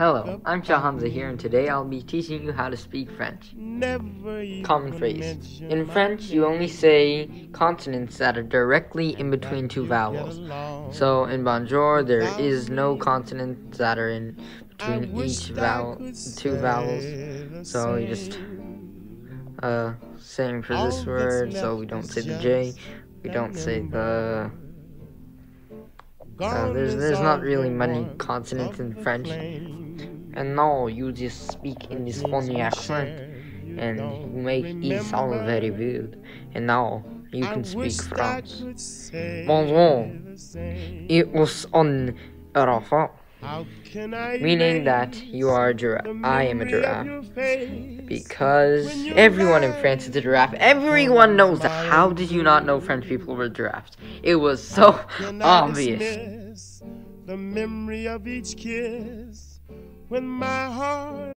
Hello, I'm Shahamza here, and today I'll be teaching you how to speak French. Common phrase. In French, you only say consonants that are directly in between two vowels. So in bonjour, there is no consonants that are in between each vowel, two vowels. So you just, uh, same for this word, so we don't say the J, we don't say the uh, there's there's not really many consonants in French, and now you just speak in this funny accent, and you make it sound very weird. And now you can speak French. Bonjour, it was on Rafa. Meaning that you are a giraffe. I am a giraffe. Because everyone in France is a giraffe. Everyone knows that. How did you not know French people were giraffes? It was so obvious. The memory of each kiss when my heart